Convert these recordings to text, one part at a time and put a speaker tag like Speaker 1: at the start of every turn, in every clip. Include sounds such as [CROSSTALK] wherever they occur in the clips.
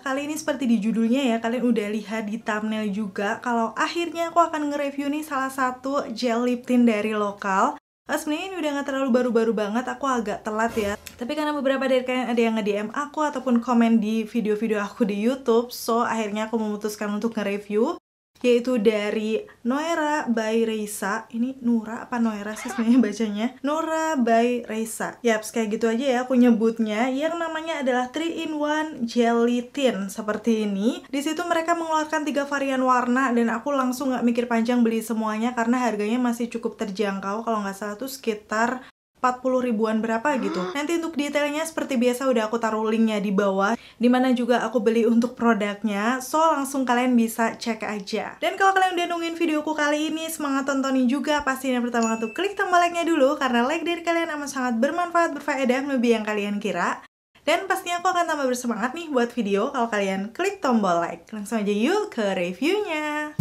Speaker 1: Kali ini seperti di judulnya ya Kalian udah lihat di thumbnail juga Kalau akhirnya aku akan nge-review nih salah satu gel lip tint dari lokal Nah, sebenarnya ini udah gak terlalu baru-baru banget, aku agak telat ya. Tapi karena beberapa dari kalian ada yang nge-DM aku ataupun komen di video-video aku di YouTube, so akhirnya aku memutuskan untuk nge-review yaitu dari Noera by Reisa. Ini Nura apa Noera sih sebenarnya [LAUGHS] bacanya? Nora by Reisa. Yaps, kayak gitu aja ya aku nyebutnya. Yang namanya adalah 3 in 1 Jelly Tin seperti ini. Di situ mereka mengeluarkan tiga varian warna dan aku langsung nggak mikir panjang beli semuanya karena harganya masih cukup terjangkau. Kalau nggak salah tuh sekitar 40 ribuan berapa gitu. Nanti untuk detailnya seperti biasa udah aku taruh linknya di bawah, di mana juga aku beli untuk produknya, so langsung kalian bisa cek aja. Dan kalau kalian udah nungguin videoku kali ini, semangat tontonin juga, pastinya pertama untuk klik tombol like-nya dulu, karena like dari kalian amat sangat bermanfaat, berfaedah, lebih yang kalian kira. Dan pastinya aku akan tambah bersemangat nih buat video kalau kalian klik tombol like. Langsung aja yuk ke reviewnya.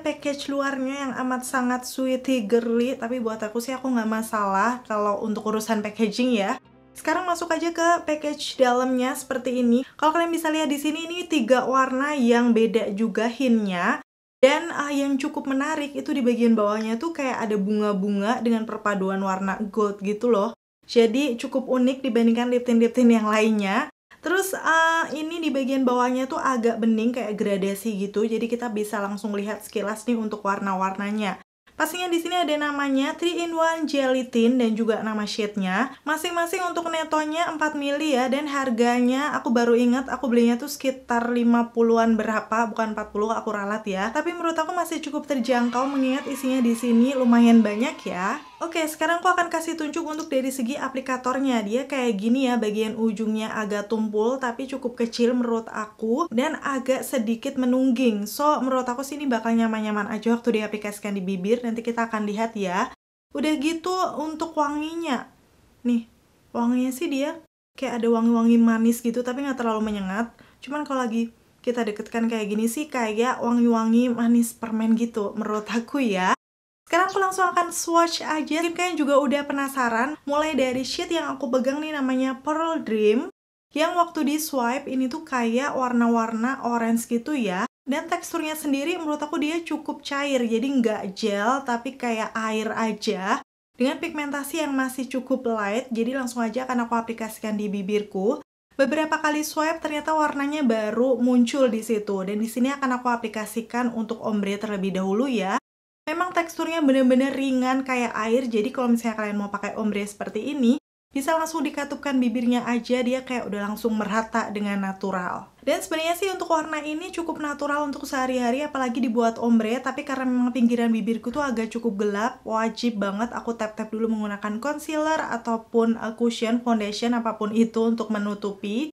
Speaker 1: Package luarnya yang amat sangat sweetie girly Tapi buat aku sih aku nggak masalah kalau untuk urusan packaging ya sekarang masuk aja ke package dalamnya seperti ini. Kalau kalian bisa lihat di sini ini tiga warna yang beda juga hintnya. Dan uh, yang cukup menarik itu di bagian bawahnya tuh kayak ada bunga-bunga dengan perpaduan warna gold gitu loh. Jadi cukup unik dibandingkan lip tint-lip tint yang lainnya. Terus uh, ini di bagian bawahnya tuh agak bening kayak gradasi gitu. Jadi kita bisa langsung lihat sekilas nih untuk warna-warnanya. Pastinya di sini ada namanya 3 in 1 Jelly Tint dan juga nama shade-nya. Masing-masing untuk netonya 4 mili ya dan harganya aku baru ingat aku belinya tuh sekitar 50-an berapa, bukan 40 aku ralat ya. Tapi menurut aku masih cukup terjangkau mengingat isinya di sini lumayan banyak ya. Oke, sekarang aku akan kasih tunjuk untuk dari segi aplikatornya. Dia kayak gini ya, bagian ujungnya agak tumpul tapi cukup kecil menurut aku dan agak sedikit menungging. So, menurut aku sih ini bakal nyaman-nyaman aja waktu diaplikasikan di bibir. Nanti kita akan lihat ya. Udah gitu untuk wanginya. Nih, wanginya sih dia kayak ada wangi-wangi manis gitu tapi nggak terlalu menyengat. Cuman kalau lagi kita deketkan kayak gini sih kayak wangi-wangi manis permen gitu menurut aku ya. Sekarang aku langsung akan swatch aja. Mungkin kalian juga udah penasaran. Mulai dari sheet yang aku pegang nih namanya Pearl Dream. Yang waktu di swipe ini tuh kayak warna-warna orange gitu ya. Dan teksturnya sendiri menurut aku dia cukup cair. Jadi nggak gel tapi kayak air aja. Dengan pigmentasi yang masih cukup light. Jadi langsung aja akan aku aplikasikan di bibirku. Beberapa kali swipe ternyata warnanya baru muncul di situ dan di sini akan aku aplikasikan untuk ombre terlebih dahulu ya. Memang teksturnya bener-bener ringan kayak air, jadi kalau misalnya kalian mau pakai ombre seperti ini, bisa langsung dikatupkan bibirnya aja, dia kayak udah langsung merata dengan natural. Dan sebenarnya sih untuk warna ini cukup natural untuk sehari-hari, apalagi dibuat ombre, tapi karena memang pinggiran bibirku tuh agak cukup gelap, wajib banget aku tap-tap dulu menggunakan concealer ataupun cushion, foundation, apa pun itu untuk menutupi.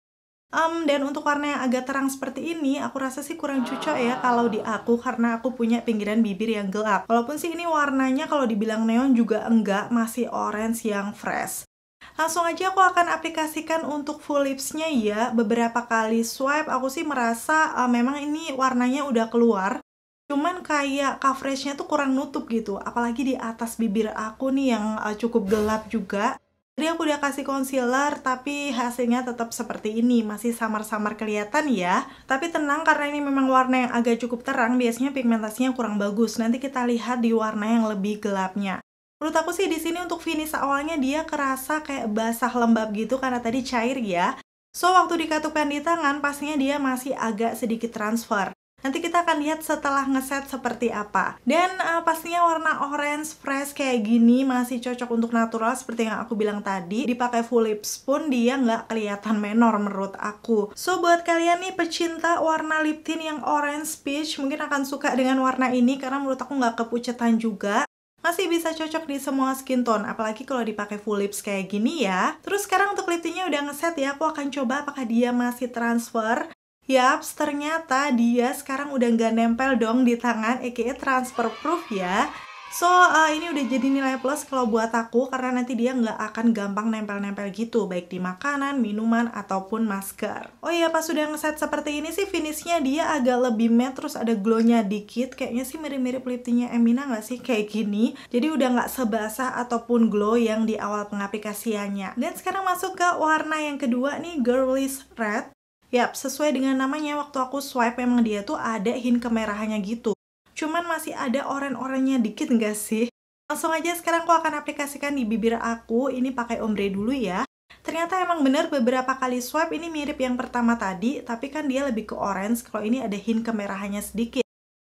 Speaker 1: Um, dan untuk warna yang agak terang seperti ini, aku rasa sih kurang cocok ya kalau di aku karena aku punya pinggiran bibir yang gelap. Walaupun sih ini warnanya kalau dibilang neon juga enggak, masih orange yang fresh. Langsung aja aku akan aplikasikan untuk full lipsnya ya. Beberapa kali swipe aku sih merasa uh, memang ini warnanya udah keluar. Cuman kayak coveragenya tuh kurang nutup gitu. Apalagi di atas bibir aku nih yang uh, cukup gelap juga. Jadi aku udah kasih concealer tapi hasilnya tetap seperti ini, masih samar-samar kelihatan ya. Tapi tenang karena ini memang warna yang agak cukup terang, biasanya pigmentasinya kurang bagus. Nanti kita lihat di warna yang lebih gelapnya. Menurut aku sih di sini untuk finish awalnya dia kerasa kayak basah lembab gitu karena tadi cair ya. So waktu dikatupkan di tangan pastinya dia masih agak sedikit transfer. Nanti kita akan lihat setelah ngeset seperti apa. Dan uh, pastinya warna orange fresh kayak gini masih cocok untuk natural seperti yang aku bilang tadi. Dipakai full lips pun dia nggak kelihatan menor menurut aku. So buat kalian nih pecinta warna lip tint yang orange peach mungkin akan suka dengan warna ini karena menurut aku nggak kepucetan juga masih bisa cocok di semua skin tone apalagi kalau dipakai full lips kayak gini ya terus sekarang untuk lip tintnya udah ngeset ya aku akan coba apakah dia masih transfer Yaps, ternyata dia sekarang udah nggak nempel dong di tangan, aka transfer proof ya. So, uh, ini udah jadi nilai plus kalau buat aku karena nanti dia nggak akan gampang nempel-nempel gitu, baik di makanan, minuman, ataupun masker. Oh iya, pas sudah ngeset seperti ini sih finishnya dia agak lebih matte, terus ada glownya dikit. Kayaknya sih mirip-mirip lip tintnya Emina nggak sih? Kayak gini. Jadi udah nggak sebasah ataupun glow yang di awal pengaplikasiannya. Dan sekarang masuk ke warna yang kedua nih, Girlish Red. Yap, sesuai dengan namanya waktu aku swipe memang dia tuh ada hint kemerahannya gitu cuman masih ada oren-orennya dikit nggak sih? Langsung aja sekarang aku akan aplikasikan di bibir aku, ini pakai ombre dulu ya. Ternyata emang bener beberapa kali swipe ini mirip yang pertama tadi, tapi kan dia lebih ke orange, kalau ini ada hint kemerahannya sedikit.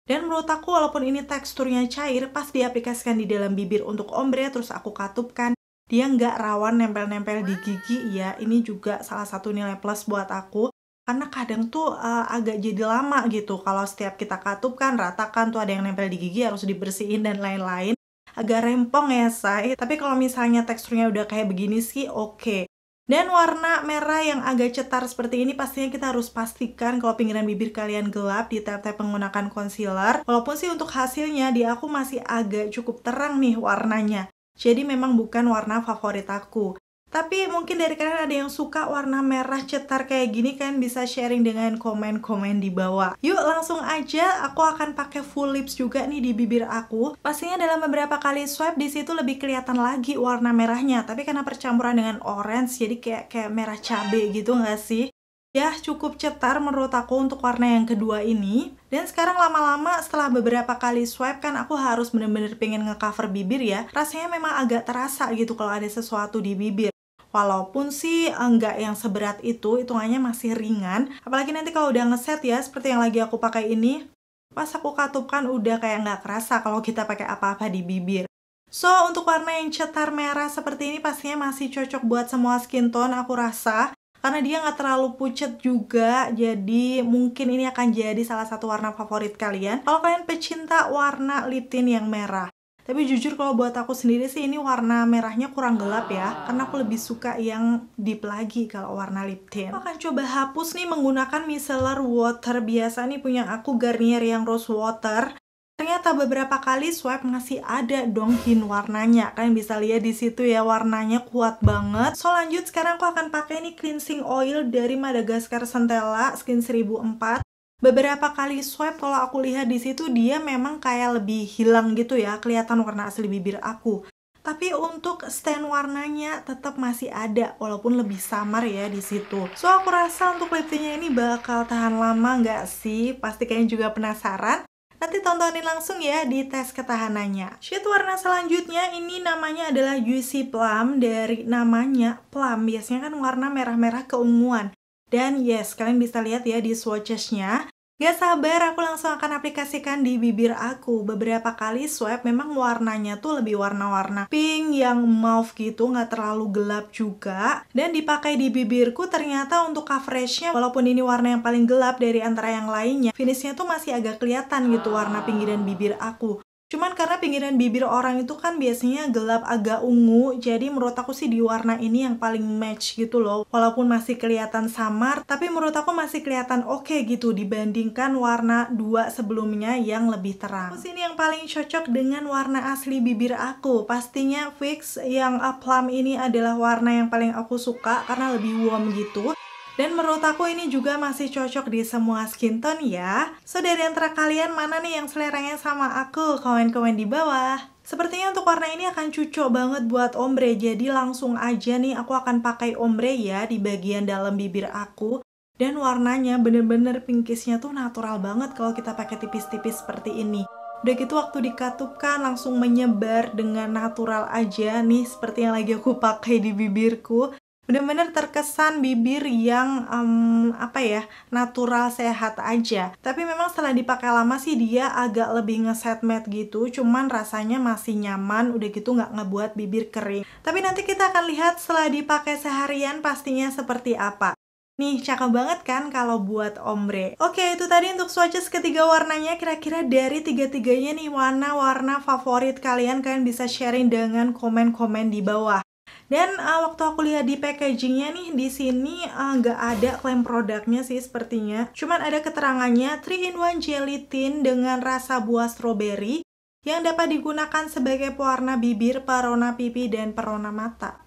Speaker 1: Dan menurut aku walaupun ini teksturnya cair, pas diaplikasikan di dalam bibir untuk ombre, terus aku katupkan, dia nggak rawan nempel-nempel di gigi ya. Ini juga salah satu nilai plus buat aku karena kadang tuh uh, agak jadi lama gitu. Kalau setiap kita katupkan ratakan tuh ada yang nempel di gigi harus dibersihin dan lain-lain. Agak rempong ya say. Tapi kalau misalnya teksturnya udah kayak begini sih oke. Dan warna merah yang agak cetar seperti ini pastinya kita harus pastikan kalau pinggiran bibir kalian gelap di tap-tap menggunakan concealer. Walaupun sih untuk hasilnya di aku masih agak cukup terang nih warnanya. Jadi memang bukan warna favorit aku tapi mungkin dari kalian ada yang suka warna merah cetar kayak gini kan bisa sharing dengan komen-komen di bawah. Yuk langsung aja aku akan pakai full lips juga nih di bibir aku. Pastinya dalam beberapa kali swipe di situ lebih kelihatan lagi warna merahnya, tapi karena percampuran dengan orange jadi kayak kayak merah cabe gitu nggak sih? ya cukup cetar menurut aku untuk warna yang kedua ini dan sekarang lama-lama setelah beberapa kali swipe kan aku harus bener-bener pengen ngecover bibir ya rasanya memang agak terasa gitu kalau ada sesuatu di bibir Walaupun sih enggak yang seberat itu, hitungannya masih ringan. Apalagi nanti kalau udah ngeset ya, seperti yang lagi aku pakai ini. Pas aku katupkan udah kayak nggak kerasa kalau kita pakai apa-apa di bibir. So, untuk warna yang cetar merah seperti ini pastinya masih cocok buat semua skin tone aku rasa. Karena dia nggak terlalu pucat juga, jadi mungkin ini akan jadi salah satu warna favorit kalian. Kalau kalian pecinta warna lip yang merah. Tapi jujur kalau buat aku sendiri sih ini warna merahnya kurang gelap ya. Karena aku lebih suka yang deep lagi kalau warna lip tint. Aku akan coba hapus nih menggunakan micellar water. Biasa nih punya aku Garnier yang rose water. Ternyata beberapa kali swipe masih ada dong hint warnanya. Kalian bisa lihat di situ ya warnanya kuat banget. So lanjut. Sekarang aku akan pakai ini cleansing oil dari Madagascar Centella Skin 1004 beberapa kali swipe kalau aku lihat di situ dia memang kayak lebih hilang gitu ya kelihatan warna asli bibir aku tapi untuk stand warnanya tetap masih ada walaupun lebih samar ya di situ. So aku rasa untuk lip tintnya ini bakal tahan lama nggak sih? Pasti kalian juga penasaran. Nanti tontonin langsung ya di tes ketahanannya. Shade warna selanjutnya ini namanya adalah Juicy Plum dari namanya plum. Biasanya kan warna merah-merah keunguan. Dan yes, kalian bisa lihat ya di swatchesnya Gak sabar, aku langsung akan aplikasikan di bibir aku. Beberapa kali swipe memang warnanya tuh lebih warna-warna pink yang mauve gitu, nggak terlalu gelap juga. Dan dipakai di bibirku ternyata untuk coveragenya, walaupun ini warna yang paling gelap dari antara yang lainnya, finishnya tuh masih agak kelihatan gitu warna pinggiran bibir aku. Cuman karena pinggiran bibir orang itu kan biasanya gelap agak ungu, jadi menurut aku sih di warna ini yang paling match gitu loh. Walaupun masih kelihatan samar, tapi menurut aku masih kelihatan oke okay gitu dibandingkan warna dua sebelumnya yang lebih terang. Terus ini yang paling cocok dengan warna asli bibir aku. Pastinya fix yang plum ini adalah warna yang paling aku suka karena lebih warm gitu. Dan menurut aku ini juga masih cocok di semua skin tone ya. So dari antara kalian mana nih yang seleranya sama aku? Komen-komen di bawah. Sepertinya untuk warna ini akan cocok banget buat ombre, jadi langsung aja nih aku akan pakai ombre ya di bagian dalam bibir aku. Dan warnanya bener-bener pinkisnya tuh natural banget kalau kita pakai tipis-tipis seperti ini. Udah gitu waktu dikatupkan langsung menyebar dengan natural aja nih seperti yang lagi aku pakai di bibirku bener-bener terkesan bibir yang um, apa ya natural sehat aja tapi memang setelah dipakai lama sih dia agak lebih ngeset matte gitu cuman rasanya masih nyaman udah gitu nggak ngebuat bibir kering tapi nanti kita akan lihat setelah dipakai seharian pastinya seperti apa Nih, cakep banget kan kalau buat ombre. Oke, itu tadi untuk swatches ketiga warnanya. Kira-kira dari tiga-tiganya nih, warna-warna favorit kalian, kalian bisa sharing dengan komen-komen di bawah. Dan uh, waktu aku lihat di packagingnya nih, di sini uh, nggak uh, ada klaim produknya sih sepertinya. Cuman ada keterangannya 3-in-1 gelatin dengan rasa buah strawberry yang dapat digunakan sebagai pewarna bibir, perona pipi, dan perona mata.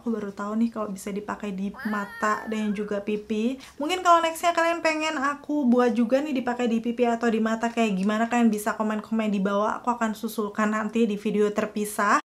Speaker 1: Aku baru tahu nih kalau bisa dipakai di mata dan juga pipi. Mungkin kalau nextnya kalian pengen aku buat juga nih dipakai di pipi atau di mata kayak gimana kalian bisa komen-komen di bawah. Aku akan susulkan nanti di video terpisah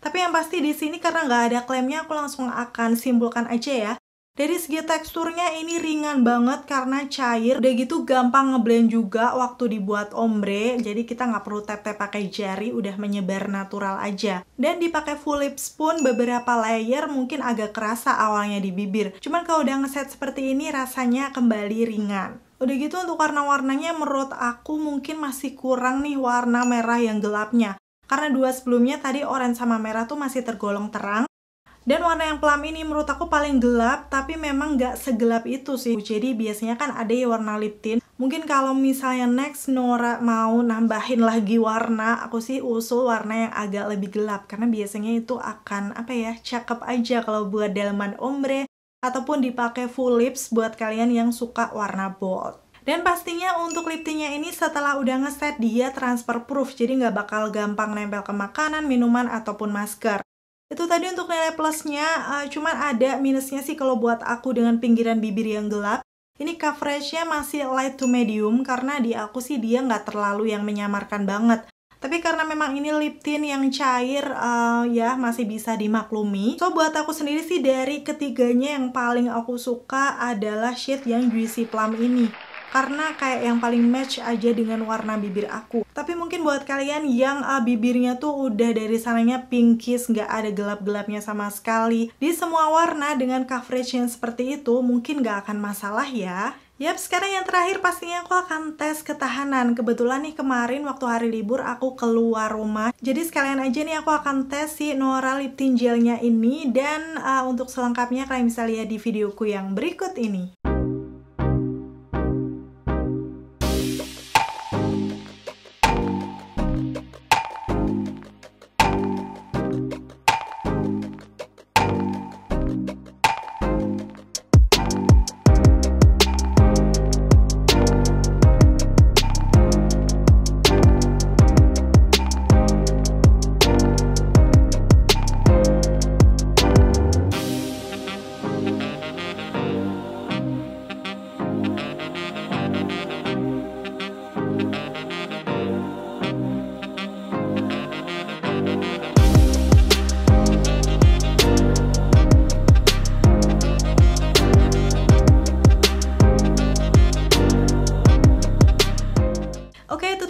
Speaker 1: tapi yang pasti di sini karena nggak ada klaimnya aku langsung akan simpulkan aja ya dari segi teksturnya ini ringan banget karena cair, udah gitu gampang ngeblend juga waktu dibuat ombre, jadi kita nggak perlu tap-tap pakai jari, udah menyebar natural aja. Dan dipakai full lip spoon, beberapa layer mungkin agak kerasa awalnya di bibir. Cuman kalau udah ngeset seperti ini rasanya kembali ringan. Udah gitu untuk warna-warnanya menurut aku mungkin masih kurang nih warna merah yang gelapnya. Karena dua sebelumnya tadi orange sama merah tuh masih tergolong terang. Dan warna yang plum ini menurut aku paling gelap, tapi memang nggak segelap itu sih. Jadi biasanya kan ada ya warna lip tint. Mungkin kalau misalnya next Nora mau nambahin lagi warna, aku sih usul warna yang agak lebih gelap. Karena biasanya itu akan, apa ya, cakep aja kalau buat dalaman ombre. Ataupun dipakai full lips buat kalian yang suka warna bold. Dan pastinya untuk lip tintnya ini setelah udah ngeset dia transfer proof, jadi nggak bakal gampang nempel ke makanan, minuman, ataupun masker. Itu tadi untuk nilai plusnya, uh, cuman ada minusnya sih kalau buat aku dengan pinggiran bibir yang gelap. Ini coveragenya masih light to medium karena di aku sih dia nggak terlalu yang menyamarkan banget. Tapi karena memang ini lip tint yang cair, uh, ya masih bisa dimaklumi. So buat aku sendiri sih dari ketiganya yang paling aku suka adalah shade yang juicy plum ini karena kayak yang paling match aja dengan warna bibir aku. Tapi mungkin buat kalian yang uh, bibirnya tuh udah dari sananya pinkish, nggak ada gelap-gelapnya sama sekali. Di semua warna dengan coverage yang seperti itu mungkin nggak akan masalah ya. Yap, sekarang yang terakhir pastinya aku akan tes ketahanan. Kebetulan nih kemarin waktu hari libur aku keluar rumah. Jadi sekalian aja nih aku akan tes si Nora Lip Tint Gelnya ini. Dan uh, untuk selengkapnya kalian bisa lihat di videoku yang berikut ini.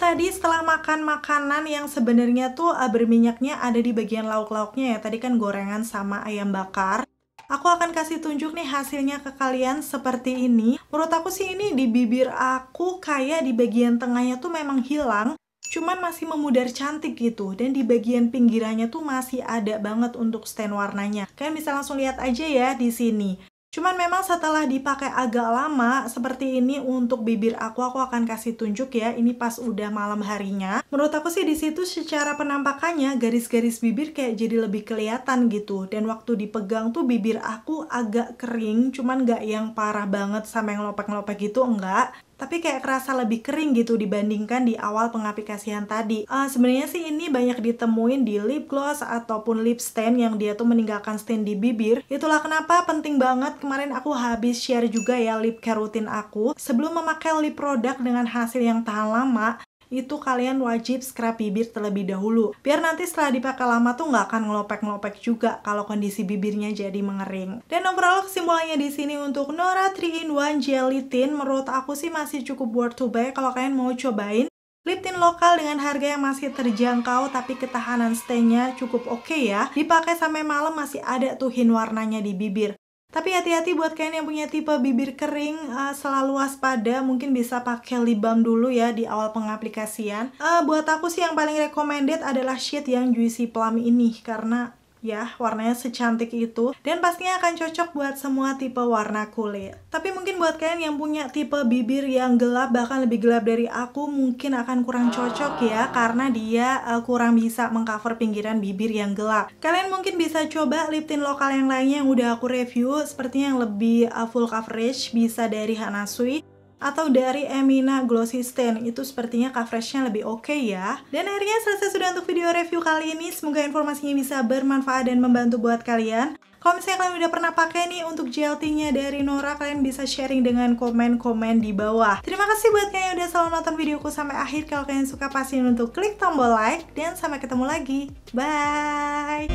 Speaker 1: Tadi setelah makan makanan yang sebenarnya tuh uh, berminyaknya ada di bagian lauk-lauknya ya. Tadi kan gorengan sama ayam bakar. Aku akan kasih tunjuk nih hasilnya ke kalian seperti ini. Menurut aku sih ini di bibir aku kayak di bagian tengahnya tuh memang hilang. Cuman masih memudar cantik gitu. Dan di bagian pinggirannya tuh masih ada banget untuk stain warnanya. Kalian bisa langsung lihat aja ya di sini. Cuman memang setelah dipakai agak lama seperti ini untuk bibir aku aku akan kasih tunjuk ya. Ini pas udah malam harinya. Menurut aku sih di situ secara penampakannya garis-garis bibir kayak jadi lebih kelihatan gitu. Dan waktu dipegang tuh bibir aku agak kering, cuman gak yang parah banget sama yang lopek-lopek gitu enggak tapi kayak kerasa lebih kering gitu dibandingkan di awal pengaplikasian tadi. Uh, Sebenarnya sih ini banyak ditemuin di lip gloss ataupun lip stain yang dia tuh meninggalkan stain di bibir. Itulah kenapa penting banget kemarin aku habis share juga ya lip care rutin aku. Sebelum memakai lip produk dengan hasil yang tahan lama, itu kalian wajib scrub bibir terlebih dahulu. Biar nanti setelah dipakai lama tuh nggak akan ngelopek-ngelopek juga kalau kondisi bibirnya jadi mengering. Dan overall kesimpulannya di sini untuk Nora 3-in-1 Jelly Tint menurut aku sih masih cukup worth to buy kalau kalian mau cobain. Lip tint lokal dengan harga yang masih terjangkau tapi ketahanan stay-nya cukup oke okay ya. Dipakai sampai malam masih ada tuh hin warnanya di bibir. Tapi hati-hati buat kalian yang punya tipe bibir kering, uh, selalu waspada, mungkin bisa pakai lip balm dulu ya di awal pengaplikasian. Uh, buat aku sih yang paling recommended adalah shade yang Juicy Plum ini, karena ya warnanya secantik itu dan pastinya akan cocok buat semua tipe warna kulit. Tapi mungkin buat kalian yang punya tipe bibir yang gelap bahkan lebih gelap dari aku mungkin akan kurang cocok ya karena dia uh, kurang bisa mengcover pinggiran bibir yang gelap. Kalian mungkin bisa coba lip tint lokal yang lainnya yang udah aku review sepertinya yang lebih uh, full coverage bisa dari Hanasui atau dari Emina Glossy Stain itu sepertinya coveragenya lebih oke okay ya dan akhirnya selesai sudah untuk video review kali ini semoga informasinya bisa bermanfaat dan membantu buat kalian kalau misalnya kalian udah pernah pakai nih untuk gel nya dari Nora, kalian bisa sharing dengan komen-komen di bawah. Terima kasih buat kalian yang udah selalu nonton videoku sampai akhir. Kalau kalian suka, pastiin untuk klik tombol like. Dan sampai ketemu lagi. Bye!